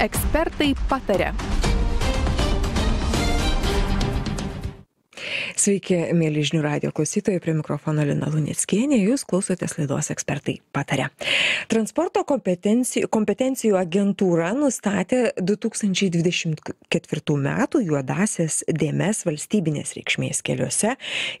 Ekspertai pataria. Sveiki, mėly žinių radio klausytojai, prie mikrofono Lina Lunickienė, jūs klausotės laidos ekspertai patarė. Transporto kompetencijų, kompetencijų agentūra nustatė 2024 metų juodasias dėmes valstybinės reikšmės keliuose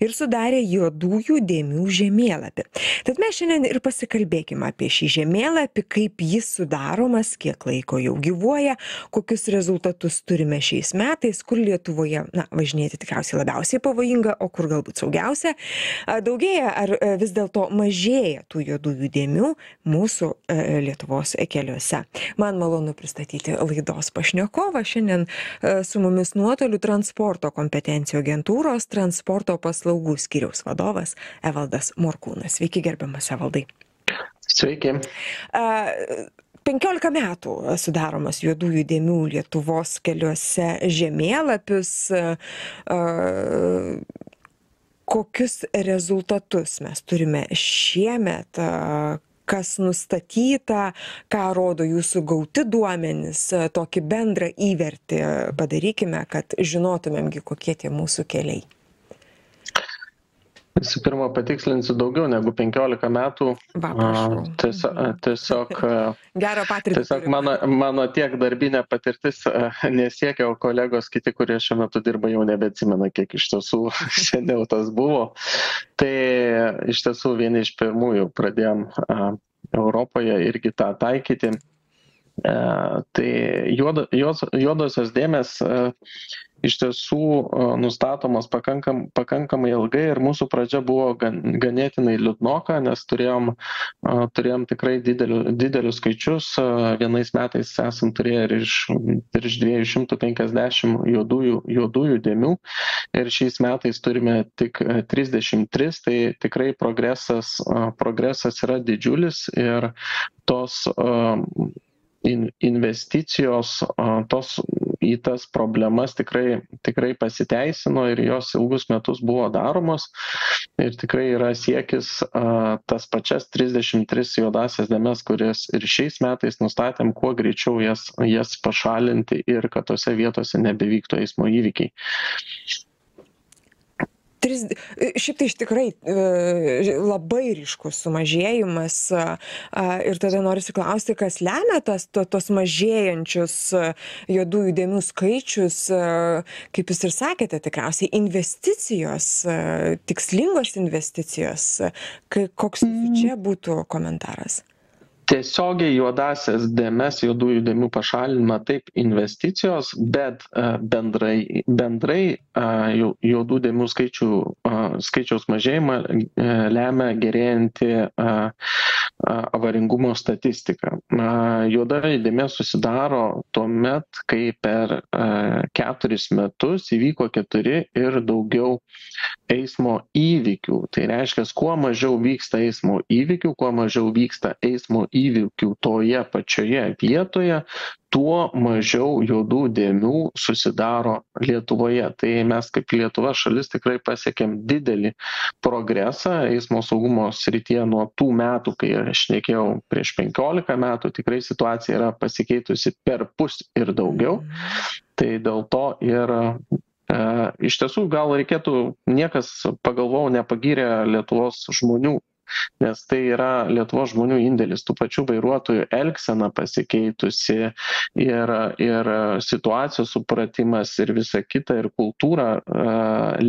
ir sudarė juodųjų dėmių žemėlapį. Tad mes šiandien ir pasikalbėkime apie šį žemėlapį, kaip jis sudaromas, kiek laiko jau gyvuoja, kokius rezultatus turime šiais metais, kur Lietuvoje, na, važinėti tikriausiai labiausiai pavojinga pavojinga, o kur galbūt saugiausia. Daugėja ar e, vis dėlto mažėja tų juodųjų dėmių mūsų e, Lietuvos keliuose. Man malonu pristatyti laidos pašnekovą. Šiandien e, su mumis nuotoliu transporto kompetencijų agentūros transporto paslaugų skiriaus vadovas Evaldas Morkūnas. Sveiki, gerbiamas Evaldai. Sveiki. 15 metų sudaromas juodųjų dėmių Lietuvos keliuose žemėlapius. Kokius rezultatus mes turime šiemet, kas nustatyta, ką rodo jūsų gauti duomenys, tokį bendrą įvertį padarykime, kad žinotumėmgi, kokie tie mūsų keliai visų pirma patikslinsiu daugiau negu penkiolika metų Va, prašau. tiesiog tiesiog Gerą patirtį. tiesiog mano mano tiek darbinė patirtis nesiekia o kolegos kiti kurie šiuo metu dirba jau nebeatsimena kiek iš tiesų seniau tas buvo tai iš tiesų vieni iš pirmųjų pradėjom Europoje irgi tą taikyti tai juodo, jos, juodosios dėmes iš tiesų nustatomos pakankam pakankamai ilgai ir mūsų pradžia buvo gan ganėtinai liūdnoka nes turėjom turėjom tikrai dideliu didelius skaičius vienais metais esam turėję ir iš virš dviejų šimtų penkiasdešim juodųjų juodųjų dėmių. Ir šiais metais turime tik trisdešim tris tai tikrai progresas progresas yra didžiulis ir tos in investicijos tos į tas problemas tikrai tikrai pasiteisino ir jos ilgus metus buvo daromos. Ir tikrai yra siekis a tas pačias trisdešim tris juodąsias dėmes kurias ir šiais metais nustatėm kuo greičiau jas jas pašalinti ir kad tose vietose nebevyktų eismo įvykiai tris šiaip tai iš tikrai e, labai ryškus sumažėjimas ir tada norisi klausti kas lemia tas tuos mažėjančius juodųjų dėmių skaičius kaip jūs ir sakėte tikriausiai investicijos tikslingos investicijos kai koks jūsų čia būtų komentaras tiesiogiai juodąsias dėmes juodųjų dėmių pašalinimą taip investicijos bet bendrai bendrai jau juodų dėmių skaičių skaičiaus mažėjimą lemia gerėjanti avaringumo statistika. Juoda dėmė susidaro tuomet kai per keturis metus įvyko keturi ir daugiau eismo įvykių. Tai reiškias kuo mažiau vyksta eismo įvykių kuo mažiau vyksta eismo įvykių toje pačioje vietoje tuo mažiau juodų dėmių susidaro lietuvoje. Tai mes kaip lietuva šalis tikrai pasiekėm didelį progresą. Eismo saugumo srityje nuo tų metų kai aš šnekėjau prieš penkiolika metų tikrai situacija yra pasikeitusi perpus ir daugiau. Tai dėl to ir iš tiesų gal reikėtų niekas pagalvojau nepagyrė lietuvos žmonių nes tai yra lietuvos žmonių indėlis tų pačių vairuotojų elgsena pasikeitusi ir ir situacijos supratimas ir visa kita ir kultūra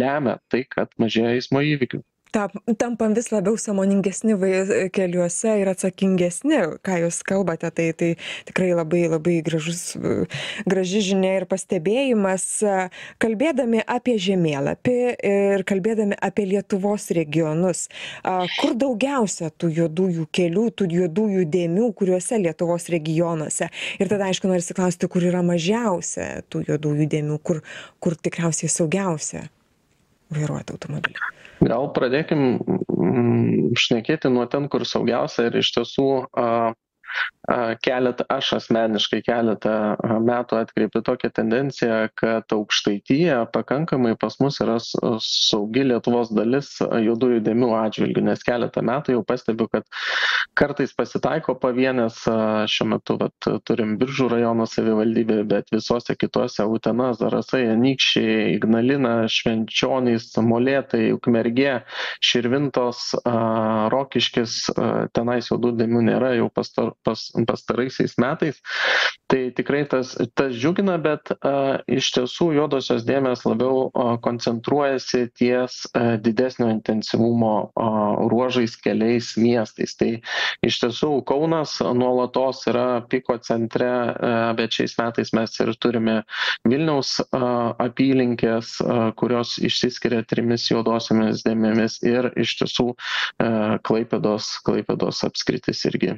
lemia tai kad mažėja eismo įvykių tap tampam vis labiau sąmoningesni vai keliuose ir atsakingesni ką jūs kalbate. Tai tai tikrai labai labai gražus graži žinia ir pastebėjimas. Kalbėdami apie žemėlapį ir kalbėdami apie lietuvos regionus kur daugiausia tų juodųjų kelių tų juodųjų dėmių kuriuose lietuvos regionuose? Ir tada aišku norisi klausti kur yra mažiausia tų juodųjų dėmių kur kur tikriausiai saugiausia vairuoti automobilį gal pradėkim mm, šnekėti nuo ten kur saugiausia ir iš tiesų a keletą aš asmeniškai keletą metų atkreipiu tokią tendenciją kad aukštaitija pakankamai pas mus yra saugi lietuvos dalis juodųjų dėmių atžvilgiu nes keletą metų jau pastebiu kad kartais pasitaiko pavienės šiuo metu vat turim biržų rajono savivaldybę bet visose kitose utena zarasai anykščiai ignalina švenčionys molėtai ukmergė širvintos rokiškis tenais juodų dėmių nėra jau pastar pas pastaraisiais metais. Tai tikrai tas, tas džiugina, bet a, iš tiesų juodosios dėmės labiau a, koncentruojasi ties a, didesnio intensyvumo a, ruožais, keliais, miestais. Tai iš tiesų Kaunas nuolatos yra piko centre, a, bet šiais metais mes ir turime Vilniaus a, apylinkės, a, kurios išsiskiria trimis juodosiamis dėmėmis ir iš tiesų a, Klaipėdos, Klaipėdos apskritis irgi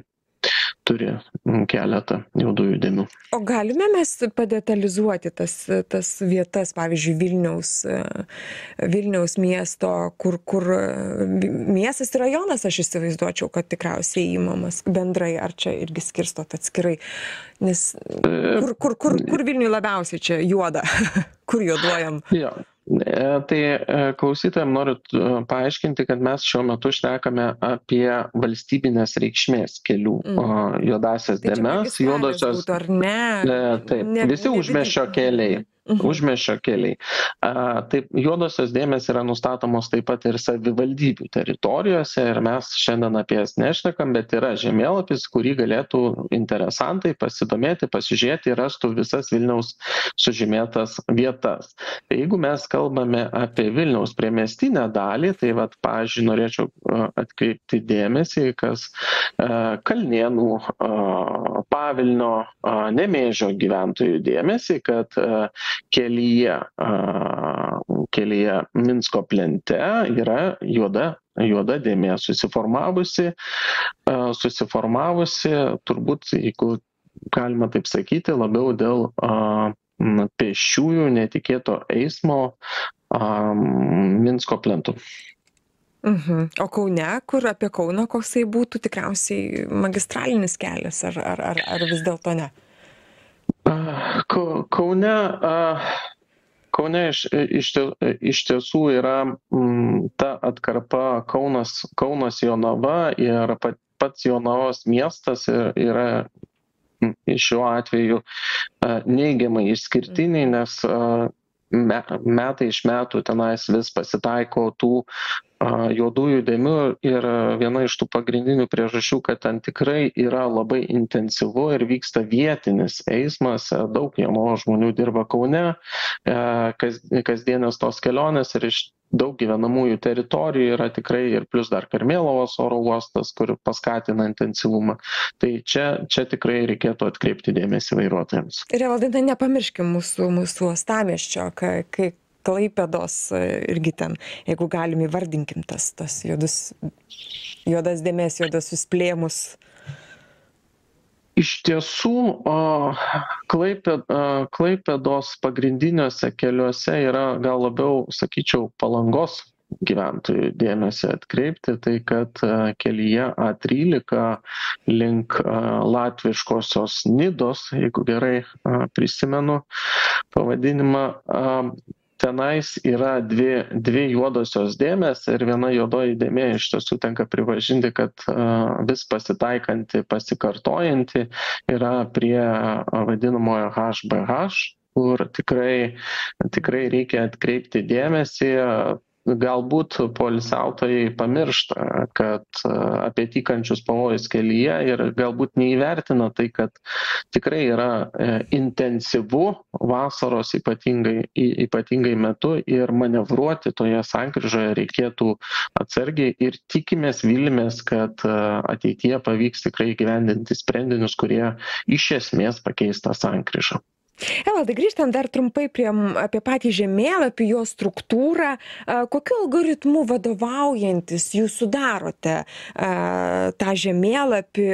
turi mm, keletą juodųjų dėmių. O galime mes padetalizuoti tas, tas vietas, pavyzdžiui, Vilniaus, Vilniaus miesto, kur, kur miestas ir rajonas, aš įsivaizduočiau, kad tikriausiai įmamas bendrai, ar čia irgi skirstot atskirai. Nes kur, kur, kur, kur Vilniui labiausiai čia juoda, kur juoduojam? Jo. E, tai e, klausytojam noriu e, paaiškinti, kad mes šiuo metu šnekame apie valstybinės reikšmės kelių mm. juodasias tai dėmes, juodosios. Būtų, ar ne? Taip, ne, visi užmešio keliai. Mhm. užmiesčio keliai. A, taip, juodosios dėmės yra nustatomos taip pat ir savivaldybių teritorijose ir mes šiandien apie jas nešnekam, bet yra žemėlapis, kurį galėtų interesantai pasidomėti, pasižiūrėti ir rastų visas Vilniaus sužymėtas vietas. Tai jeigu mes kalbame apie Vilniaus priemestinę dalį, tai vad, pažiūrėjau, norėčiau atkreipti dėmesį, kas Kalnienų, Pavilnio, Nemėžio gyventojų dėmesį, kad kelyje, kelyje Minsko plente yra juoda juoda dėmė susiformavusi, susiformavusi turbūt, jeigu galima taip sakyti, labiau dėl pėsčiųjų netikėto eismo Minsko plentų. Mhm. O Kaune, kur apie Kauną koksai būtų tikriausiai magistralinis kelias, ar, ar, ar, ar vis dėlto ne? Kaune, Kaune iš, iš, iš tiesų yra mm, ta atkarpa Kaunas, Kaunas Jonava ir pats Jonavos miestas yra mm, šiuo atveju neigiamai išskirtiniai, nes me, metai iš metų tenais vis pasitaiko tų juodųjų dėmių ir viena iš tų pagrindinių priežasčių, kad ten tikrai yra labai intensyvu ir vyksta vietinis eismas, daug jaunų žmonių dirba Kaune, kas, kasdienės tos kelionės ir iš daug gyvenamųjų teritorijų yra tikrai ir plus dar Karmėlavos oro uostas, kur paskatina intensyvumą. Tai čia, čia tikrai reikėtų atkreipti dėmesį vairuotojams. Ir valdintai nepamirškim mūsų, mūsų stamieščio, kai, kai Klaipėdos irgi ten, jeigu galim įvardinkim tas, tas juodus, juodas dėmes, juodas susplėmus. Iš tiesų, Klaipėd, Klaipėdos pagrindiniuose keliuose yra gal labiau, sakyčiau, palangos gyventojų dėmesį atkreipti, tai kad kelyje A13 link latviškosios Nidos, jeigu gerai prisimenu pavadinimą, tenais yra dvi dvi juodosios dėmės ir viena juodoji dėmė iš tiesų tenka pripažinti kad vis pasitaikanti pasikartojanti yra prie vadinamojo hbh kur tikrai tikrai reikia atkreipti dėmesį galbūt poilsiautojai pamiršta kad apie tykančius pavojus kelyje ir galbūt neįvertina tai kad tikrai yra e, intensyvu vasaros ypatingai ypatingai metu ir manevruoti toje sankryžoje reikėtų atsargiai ir tikimės viliamės kad ateityje pavyks tikrai įgyvendinti sprendinius kurie iš esmės pakeis tą sankryžą evaldai grįžtant dar trumpai prie apie patį žemėlapį jo struktūrą kokiu algoritmu vadovaujantis jūs sudarote tą žemėlapį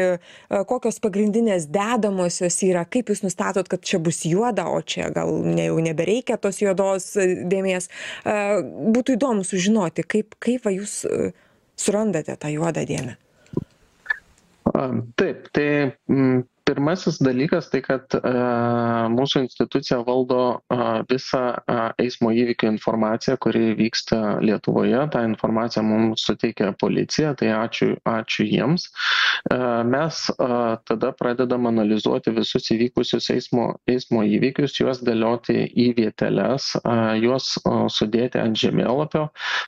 kokios pagrindinės dedamosios yra kaip jūs nustatot kad čia bus juoda o čia gal ne jau nebereikia tos juodos dėmės. Būtų įdomu sužinoti kaip kaip va jūs surandate tą juodą dėmę. Taip, tai pirmasis dalykas tai kad mūsų institucija valdo visą eismo įvykių informaciją kuri vyksta lietuvoje. Tą informaciją mums suteikia policija tai ačiū ačiū jiems. Mes tada pradedam analizuoti visus įvykusius eismo eismo įvykius juos dėlioti į vieteles juos sudėti ant žemėlapio.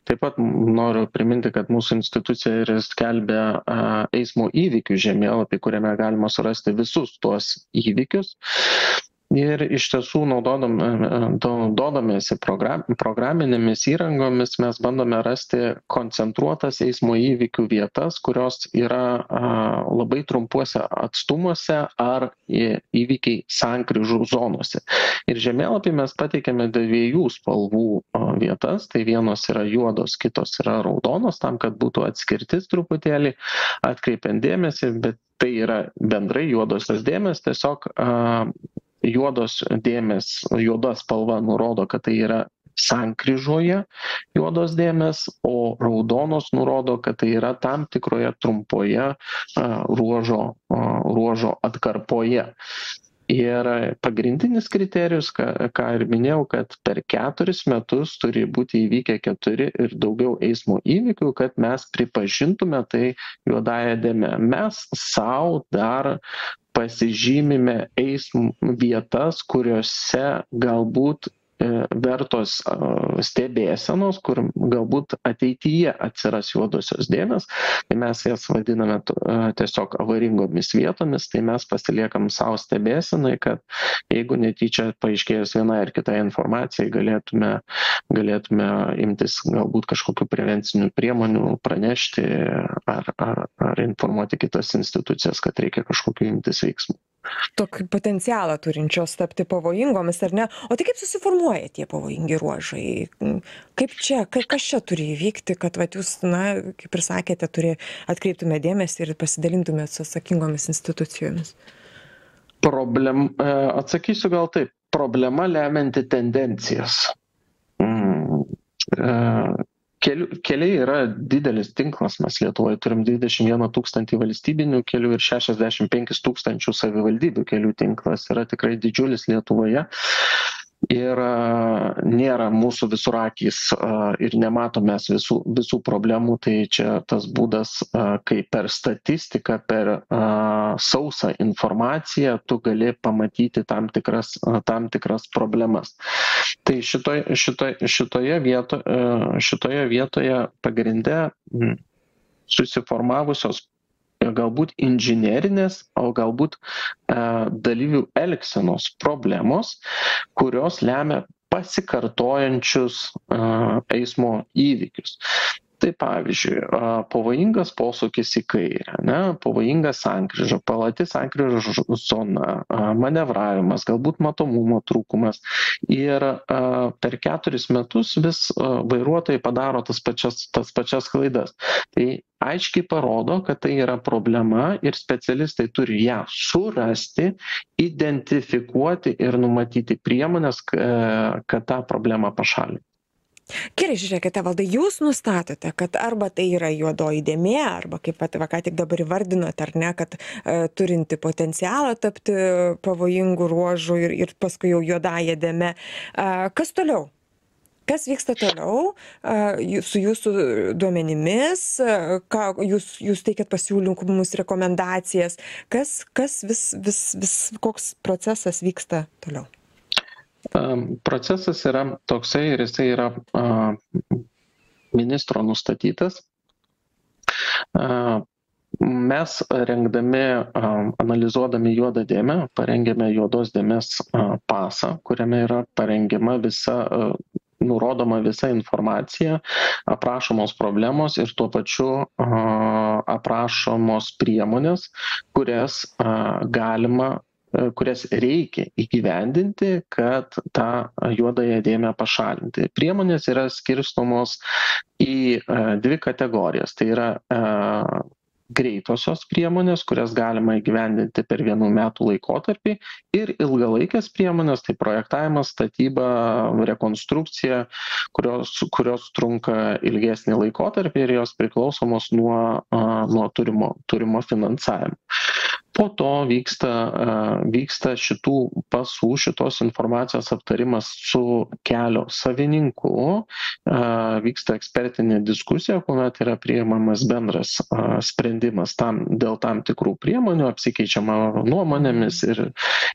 Taip pat noriu priminti kad mūsų institucija ir skelbia eismo įvykių žemėlapį kuriame galima surasti visus visus tuos įvykius. Ir iš tiesų naudodam, naudodamėsi program, programinėmis įrangomis mes bandome rasti koncentruotas eismo įvykių vietas, kurios yra labai trumpuose atstumuose ar įvykiai sankryžų zonose. Ir žemėlapį mes pateikėme dviejų spalvų vietas, tai vienos yra juodos, kitos yra raudonos, tam, kad būtų atskirtis truputėlį, atkreipiant dėmesį, bet tai yra bendrai juodosios dėmės, tiesiog juodos dėmės, juoda spalva nurodo, kad tai yra sankryžoje juodos dėmės, o raudonos nurodo, kad tai yra tam tikroje trumpoje ruožo, ruožo atkarpoje ir pagrindinis kriterijus ką ką ir minėjau kad per keturis metus turi būti įvykę keturi ir daugiau eismo įvykių kad mes pripažintume tai juodąja dėme. Mes sau dar pasižymime eismo vietas kuriose galbūt vertos stebėsenos, kur galbūt ateityje atsiras juodosios dėmės, tai mes jas vadiname tiesiog avaringomis vietomis, tai mes pasiliekam savo stebėsenai, kad jeigu netyčia paaiškėjus vienai ar kitai informacijai, galėtume, galėtume imtis galbūt kažkokių prevencinių priemonių, pranešti ar, ar, ar informuoti kitas institucijas, kad reikia kažkokių imtis veiksmų tokį potencialą turinčios tapti pavojingomis ar ne? O tai kaip susiformuoja tie pavojingi ruožai? Kaip čia ka kas čia turi įvykti kad vat jūs na kaip ir sakėte turi atkreiptumėt dėmesį ir pasidalintumėt su atsakingomis institucijomis? Problem e, atsakysiu gal taip. Problema lemianti tendencijas. Mm, e, kelių keliai yra didelis tinklas mes lietuvoj turim dvidešim vieną tūkstantį valstybinių kelių ir šešiasdešim penkis tūkstančius savivaldybių kelių tinklas. Yra tikrai didžiulis lietuvoje ir nėra mūsų visur akys ir nematom mes visų visų problemų tai čia tas būdas kai per statistiką per sausą informaciją tu gali pamatyti tam tikras tam tikras problemas. Tai šitoj šitoj šitoje vieto šitoje vietoje pagrinde susiformavusios galbūt inžinerinės, o galbūt e, dalyvių elgsenos problemos, kurios lemia pasikartojančius e, eismo įvykius tai pavyzdžiui pavojingas posūkis į kairę ane pavojinga sankryža plati sankryžos zona manevravimas galbūt matomumo trūkumas. Ir per keturis metus vis vairuotojai padaro tas pačias tas pačias klaidas. Tai aiškiai parodo kad tai yra problema ir specialistai turi ją surasti identifikuoti ir numatyti priemones kad tą problemą pašalint gerai žiūrėkite valdai jūs nustatote kad arba tai yra juodoji dėmė arba kaip vat va ką tik dabar įvardinot ar ne kad e, turinti potencialą tapti pavojingu ruožu ir ir paskui jau juodąja dėme. A kas toliau? Kas vyksta toliau a su jūsų duomenimis? Ką jūs jūs teikiat pasiūlymus rekomendacijas? Kas kas vis vis vis koks procesas vyksta toliau Procesas yra toksai ir jisai yra ministro nustatytas. Mes rengdami, analizuodami juodą dėmę, parengėme juodos dėmės pasą, kuriame yra parengiama visa nurodoma visa informacija, aprašomos problemos ir tuo pačiu aprašomos priemonės, kurias galima kurias reikia įgyvendinti, kad tą juodąją dėmę pašalinti. Priemonės yra skirstomos į e, dvi kategorijas. Tai yra e, greitosios priemonės kurias galima įgyvendinti per vienų metų laikotarpį ir ilgalaikės priemonės tai projektavimas statyba rekonstrukcija kurios kurios trunka ilgesnį laikotarpį ir jos priklausomos nuo nuo turimo turimo finansavimo po to vyksta vyksta šitų pasų šitos informacijos aptarimas su kelio savininku. Vyksta ekspertinė diskusija kuomet yra priimamas bendras sprendimas tam dėl tam tikrų priemonių apsikeičiama nuomonėmis ir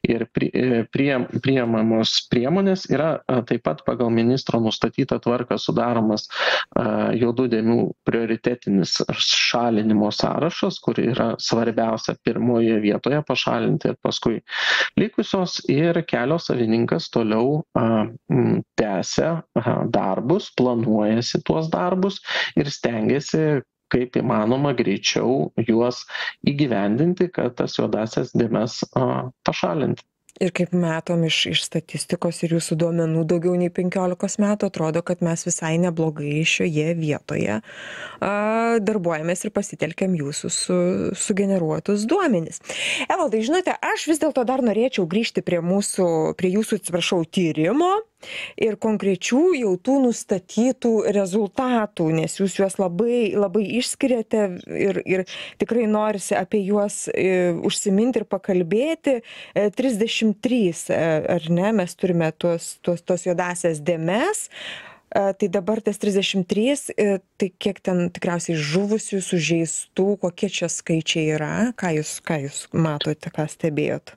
ir pri prie priimamos priemonės. Yra taip pat pagal ministro nustatytą tvarką sudaromas juodų dėmių prioritetinis šalinimo sąrašas kur yra svarbiausia pirmoji pirmoje vietoje pašalinti paskui likusios ir kelio savininkas toliau tęsia darbus planuojasi tuos darbus ir stengiasi kaip įmanoma greičiau juos įgyvendinti kad tas juodąsias dėmes pašalinti ir kaip matom iš iš statistikos ir jūsų duomenų daugiau nei penkiolikos metų atrodo kad mes visai neblogai šioje vietoje a darbuojamės ir pasitelkiam jūsų su sugeneruotus duomenis. Evaldai žinote aš vis dėlto dar norėčiau grįžti prie mūsų prie jūsų atsiprašau tyrimo ir konkrečių jau tų nustatytų rezultatų nes jūs juos labai labai išskiriate ir ir tikrai norisi apie juos e, užsiminti ir pakalbėti. E, trisdešim trys e, ar ne mes turime tuos tuos tuos juodąsias dėmes. Tai dabar tas trisdešim trys tai kiek ten tikriausiai žuvusių sužeistų kokie čia skaičiai yra? Ką jūs ką jūs matote ką stebėjot?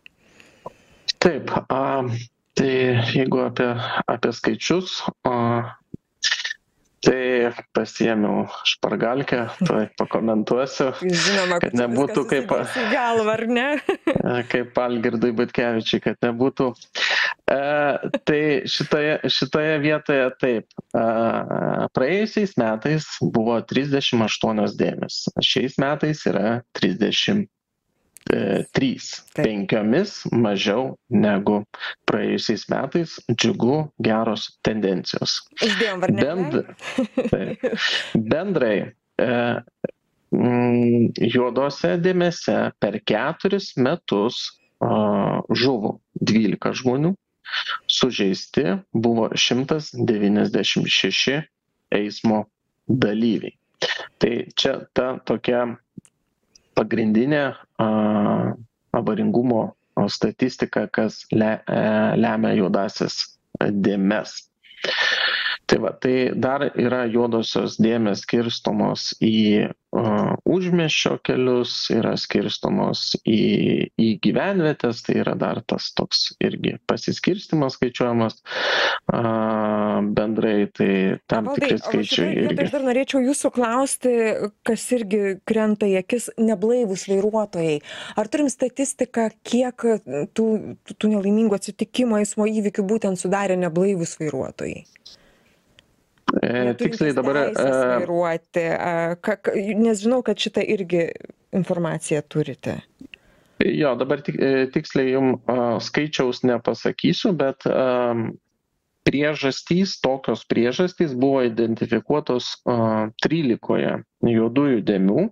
Taip a tai jeigu apie apie skaičius a tai pasiėmiau špargalkę tuoj pakomentuosiu žinoma kad nebūtų kaip į galvą ar ne? Kaip algirdui butkevičiui kad nebūtų. E, tai šitoje šitoje vietoje taip. A, praėjusiais metais buvo trisdešim aštuonios dėmės šiais metais yra trisdešim E, trys penkiomis mažiau negu praėjusiais metais. Džiugu geros tendencijos. Uždėjom varnelę Bend, tai, bendrai e, m, juodose dėmėse per keturis metus a, žuvo 12 žmonių. Sužeisti buvo 196 eismo dalyviai. Tai čia ta tokia pagrindinė avaringumo statistika, kas le, e, lemia juodasias dėmes. Tai va, tai dar yra juodosios dėmes skirstomos į užmiešio kelius, yra skirstomos į, į gyvenvietės, tai yra dar tas toks irgi pasiskirstimas skaičiuojamas uh, bendrai, tai tam tikri skaičiai. Irgi. Aš dar norėčiau jūsų klausti, kas irgi krenta į akis, neblaivus vairuotojai. Ar turim statistiką, kiek tų, tų nelaimingų atsitikimų eismo įvykių būtent sudarė neblaivus vairuotojai? E, tiksliai dabar. E, vairuoti, nes žinau, kad šitą irgi informaciją turite. Jo, dabar tik, e, tiksliai jums skaičiaus nepasakysiu, bet priežastys, tokios priežastys buvo identifikuotos uh, 13 juodųjų dėmių.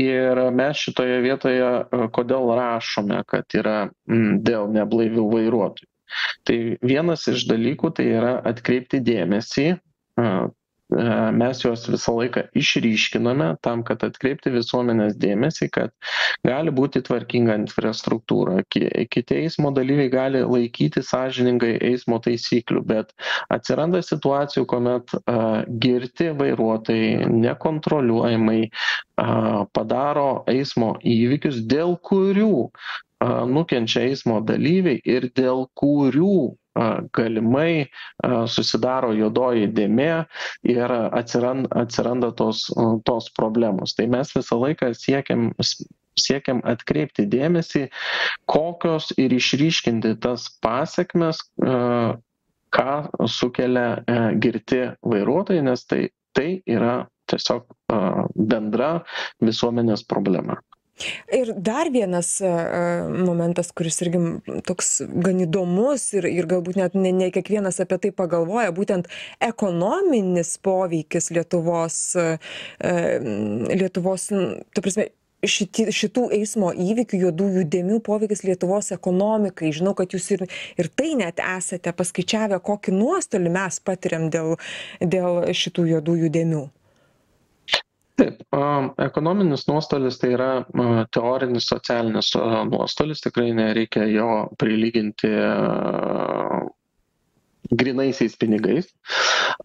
Ir mes šitoje vietoje, kodėl rašome, kad yra dėl neblaivių vairuotojų. Tai vienas iš dalykų tai yra atkreipti dėmesį mes juos visą laiką išryškiname tam, kad atkreipti visuomenės dėmesį, kad gali būti tvarkinga infrastruktūra. Kiti eismo dalyviai gali laikyti sąžiningai eismo taisyklių, bet atsiranda situacijų, kuomet girti vairuotojai nekontroliuojamai padaro eismo įvykius, dėl kurių nukenčia eismo dalyviai ir dėl kurių galimai susidaro juodoji dėmė ir atsiranda, atsiranda tos, tos problemos. Tai mes visą laiką siekiam siekiam atkreipti dėmesį, kokios ir išryškinti tas pasiekmes, ką sukelia girti vairuotojai, nes tai, tai yra tiesiog bendra visuomenės problema. Ir dar vienas momentas kuris irgi toks gan įdomus ir ir galbūt net ne ne kiekvienas apie tai pagalvoja būtent ekonominis poveikis lietuvos lietuvos ta prasme šiti šitų eismo įvykių juodųjų dėmių poveikis lietuvos ekonomikai. Žinau kad jūs ir ir tai net esate paskaičiavę kokį nuostolį mes patiriam dėl dėl šitų juodųjų dėmių taip ekonominis nuostolis tai yra teorinis socialinis nuostolis tikrai nereikia jo prilyginti grynaisiais pinigais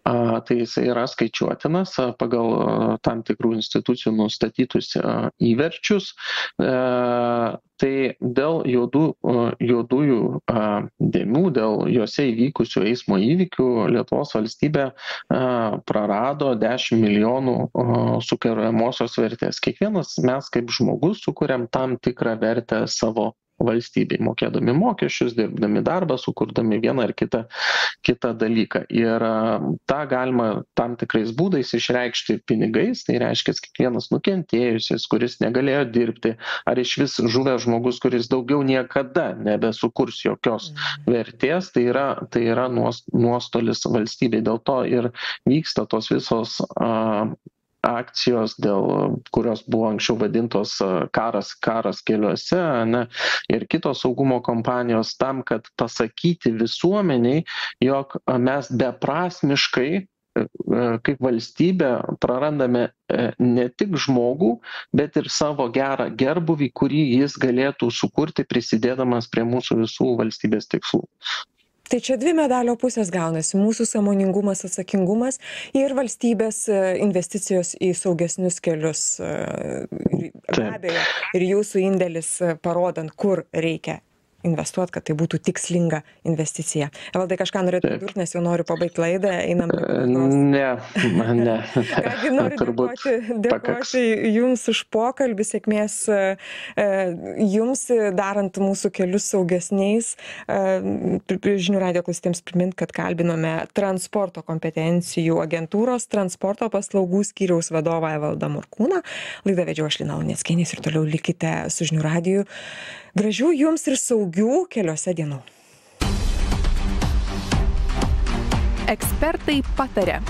tai jisai yra skaičiuotinas pagal tam tikrų institucijų nustatytus įverčius. E tai dėl juodų juodųjų dėmių dėl juose įvykusių eismo įvykių lietuvos valstybė prarado dešim milijonų sukeliamosios vertės. Kiekvienas mes kaip žmogus sukuriam tam tikrą vertę savo valstybei mokėdami mokesčius dirbdami darbą sukurdami vieną ar kitą kitą dalyką. Ir tą galima tam tikrais būdais išreikšti pinigais tai reiškias kiekvienas nukentėjusis kuris negalėjo dirbti ar išvis žuvęs žmogus kuris daugiau niekada nebesukurs jokios vertės tai yra tai yra nuos nuostolis valstybei. Dėl to ir vyksta tos visos a akcijos dėl kurios buvo anksčiau vadintos karas karas keliuose ane ir kitos saugumo kompanijos tam kad pasakyti visuomenei jog mes beprasmiškai kaip valstybė prarandame ne tik žmogų bet ir savo gerą gerbūvį kurį jis galėtų sukurti prisidėdamas prie mūsų visų valstybės tikslų tai čia dvi medalio pusės gaunasi mūsų sąmoningumas atsakingumas ir valstybės investicijos į saugesnius kelius ir be abejo ir jūsų indėlis parodant kur reikia investuot kad tai būtų tikslinga investicija. Evaldai kažką norėjot pridurt nes jau noriu pabaigt laidą einam pabaigos ne ne. Ką gi noriu dėkoti dėkoti jums už pokalbį sėkmės jums darant mūsų kelius saugesniais. Žinių radijo klausytojams primint kad kalbinome transporto kompetencijų agentūros transporto paslaugų skyriaus vadovą evaldą morkūną. Laidą vedžiau aš lina luneckienė ir toliau likite su žinių radiju gražių jums ir saugių keliuose dienų. Ekspertai pataria